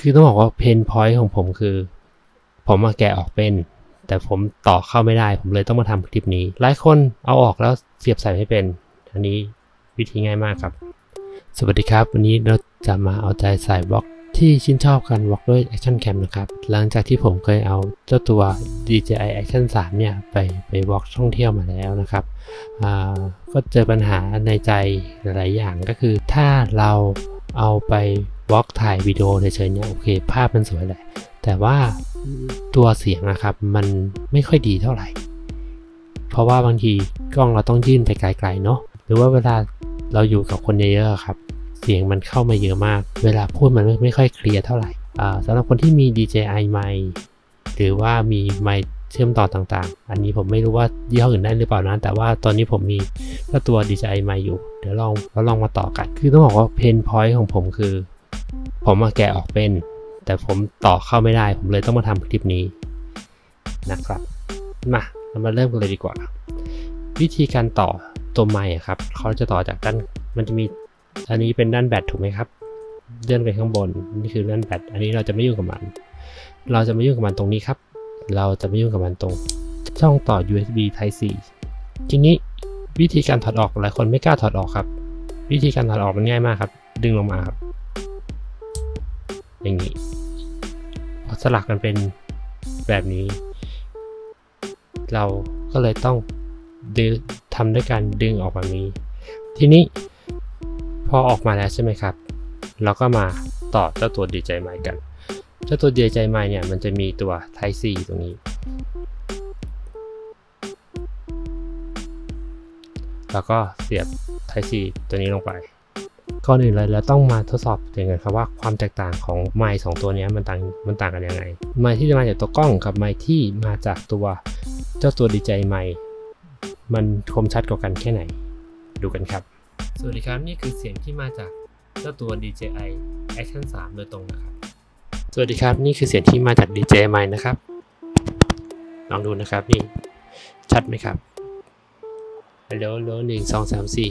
คือต้องบอกว่า pain point ของผมคือ ผมมาแกะออกเป็น แต่ผมต่อเข้าไม่ได้ ผมเลยต้องมาทำคลิปนี้ หลายคนเอาออกแล้วเสียบใส่ไม่เป็น อันนี้วิธีง่ายมากครับ สวัสดีครับ วันนี้เราจะมาเอาใจสาย vlog ที่ชื่นชอบการ vlog ด้วย Action Cam นะครับ หลังจากที่ผมเคยเอาเจ้าตัว DJI Action 3 เนี่ย ไปไป vlog ท่องเที่ยวมาแล้วนะครับอ่าก็เจอปัญหาในใจหลายอย่างก็คือถ้าเราเอาไป บล็อกถ่ายวิดีโอเฉยๆเนี่ยโอเค ภาพมันสวยแหละ แต่ว่าตัวเสียงนะครับ มันไม่ค่อยดีเท่าไหร่ เพราะว่าบางทีกล้องเราต้องยื่นไปไกลๆเนาะหรือว่าเวลาเราอยู่กับคนเยอะๆครับ เสียงมันเข้ามาเยอะมาก เวลาพูดมันไม่ไมค่อยเคลียร์เท่าไหร่สำหรับคนที่มี DJI ไมค์หรือว่ามีไมค์เชื่อมต่อต่างๆ อันนี้ผมไม่รู้ว่ายี่ห้ออื่นได้หรือเปล่านะ แต่ว่าตอนนี้ผมมีก็ตัว DJI ไมค์อยู่ เดี๋ยวลองเราลองมาต่อกัน คือต้องบอกว่าเพนพอยต์ของผมคือ ผมมาแกะออกเป็น แต่ผมต่อเข้าไม่ได้ ผมเลยต้องมาทำคลิปนี้นะครับมาเรามาเริ่มกันเลยดีกว่า วิธีการต่อตัวไมค์อะครับเขาจะต่อจากด้านมันจะมีอันนี้เป็นด้านแบตถูกไหมครับเลื่อนไปข้างบนนี่คือด้านแบตอันนี้เราจะไม่ยุ่งกับมัน เราจะไม่ยุ่งกับมันตรงนี้ครับ เราจะไม่ยุ่งกับมันตรงช่องต่อ USB Type C ทีนี้วิธีการถอดออกหลายคนไม่กล้าถอดออกครับ วิธีการถอดออกมันง่ายมากครับ ดึงลงมาครับ อย่างนี้พอสลักกันเป็นแบบนี้ เราก็เลยต้องดึงทำด้วยการดึงออกแบบนี้ ทีนี้พอออกมาแล้วใช่ไหมครับ เราก็มาต่อเจ้าตัว DJI Mic กัน เจ้าตัว DJI Mic เนี่ยมันจะมีตัว Type C ตรงนี้ แล้วก็เสียบ Type C ตัวนี้ลงไป ก่อนอื่นเลยเราต้องมาทดสอบอย่างกันครับว่าความแตกต่างของไมค์สองตัวนี้มันต่างมันต่างกันยังไง ไมค์ที่จะมาจากตัวกล้องกับไมค์ที่มาจากตัวเจ้าตัว DJI Mic มันคมชัดกว่ากันแค่ไหน ดูกันครับ สวัสดีครับนี่คือเสียงที่มาจากเจ้าตัว DJI Action 3 โดยตรงนะครับ สวัสดีครับนี่คือเสียงที่มาจาก DJI Mic นะครับ ลองดูนะครับนี่ชัดไหมครับฮัลโหลฮัลโหลหนึ่งสองสามสี่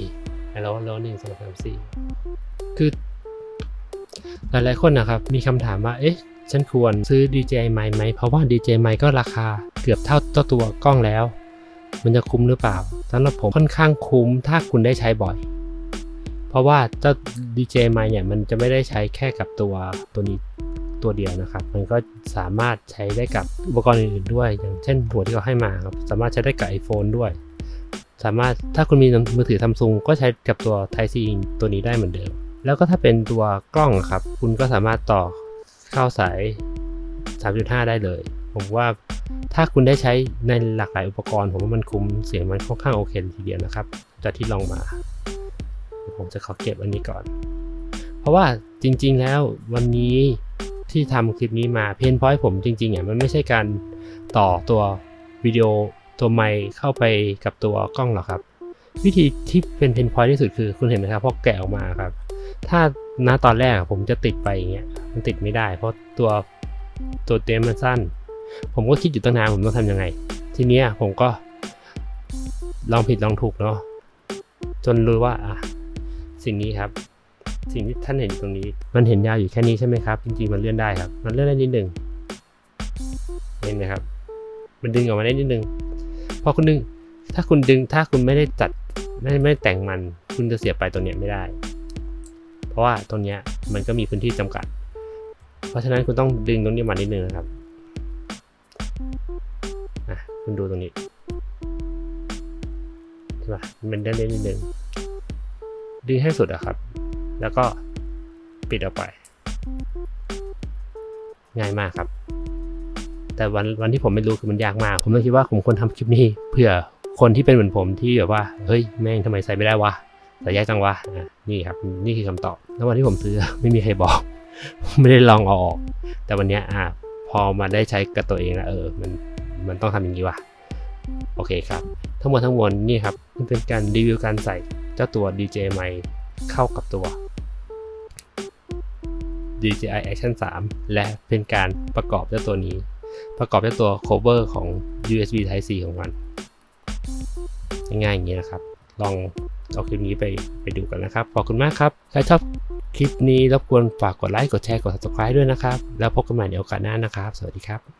ฮัลโหลฮัลโหลหนึ่งสองสามสี่คือหลายๆคนนะครับมีคำถามว่า เอ๊ะ ฉันควรซื้อ DJI Mic ไหม เพราะว่า DJI Mic ก็ราคาเกือบเท่าเจ้าตัวกล้องแล้ว มันจะคุ้มหรือเปล่าสำหรับผมค่อนข้างคุ้มถ้าคุณได้ใช้บ่อย เพราะว่าเจ้า DJI Mic เนี่ยมันจะไม่ได้ใช้แค่กับตัวตัวนี้ตัวเดียวนะครับ มันก็สามารถใช้ได้กับอุปกรณ์อื่นๆด้วย อย่างเช่นหัวที่เขาให้มาครับ สามารถใช้ได้กับ iPhone ด้วย สามารถถ้าคุณมีมือถือซัมซุงก็ใช้กับตัว Type C ตัวนี้ได้เหมือนเดิม แล้วก็ถ้าเป็นตัวกล้องครับ คุณก็สามารถต่อเข้าสาย 3.5 ได้เลย ผมว่าถ้าคุณได้ใช้ในหลากหลายอุปกรณ์ผมว่ามันคุ้มเสียงมันค่อนข้างโอเคทีเดียวนะครับ จากที่ลองมา ผมจะขอเก็บอันนี้ก่อน เพราะว่าจริง ๆ แล้ววันนี้ที่ทำคลิปนี้มาเพนพอยต์ผมจริงๆอะมันไม่ใช่การต่อตัววิดีโอ ตัวไมค์เข้าไปกับตัวกล้องหรอกครับ วิธีที่เป็นเพนพอยที่สุดคือคุณเห็นไหมครับพอแกะออกมาครับ ถ้าณตอนแรกผมจะติดไปอย่างเงี้ยมันติดไม่ได้ เพราะตัวตัวเต็มมันสั้น ผมก็คิดอยู่ตั้งนานผมต้องทำยังไง ทีเนี้ยผมก็ลองผิดลองถูกเนาะจนรู้ว่าอะสิ่งนี้ครับ สิ่งที่ท่านเห็นตรงนี้ มันเห็นยาวอยู่แค่นี้ใช่ไหมครับ จริงๆมันเลื่อนได้ครับ มันเลื่อนได้นิดหนึ่งเห็นไหมครับ มันดึงออกมาได้นิดหนึ่ง พอคุณดึง ถ้าคุณดึงถ้าคุณไม่ได้จัดไม่ไม่ได้แต่งมัน คุณจะเสียไปตรงเนี้ยไม่ได้ เพราะว่าตรงเนี้ยมันก็มีพื้นที่จำกัด เพราะฉะนั้นคุณต้องดึงตรงนี้มานิดนึงนะครับอะคุณดูตรงนี้ใช่ปะมันได้นิดนึงดึงให้สุดอะครับ แล้วก็ปิดออกไป ง่ายมากครับ แต่วันวันที่ผมไม่รู้คือมันยากมาก ผมเลยคิดว่าผมควรทำคลิปนี้ เพื่อคนที่เป็นเหมือนผมที่แบบว่าเฮ้ยแม่งทำไมใส่ไม่ได้วะใส่ยากจังวะนี่ครับนี่คือคำตอบแล้ววันที่ผมซื้อไม่มีใครบอก ไม่ได้ลองเอาออก แต่วันนี้อะพอมาได้ใช้กับตัวเองแล้วเออมันมันต้องทำอย่างนี้วะโอเคครับ ทั้งหมดทั้งมวลนี่ครับมันเป็นการรีวิวการใส่เจ้าตัว DJI Mic เข้ากับตัว DJI Action 3 และเป็นการประกอบเจ้าตัวนี้ ประกอบด้วยตัว cover ของ USB Type C ของมันง่ายๆอย่างนี้นะครับ ลองเอาคลิปนี้ไปไปดูกันนะครับ ขอบคุณมากครับใครชอบคลิปนี้รบกวนฝากกดไลค์กดแชร์กด subscribe ด้วยนะครับ แล้วพบกันใหม่ในโอกาสหน้านะครับ สวัสดีครับ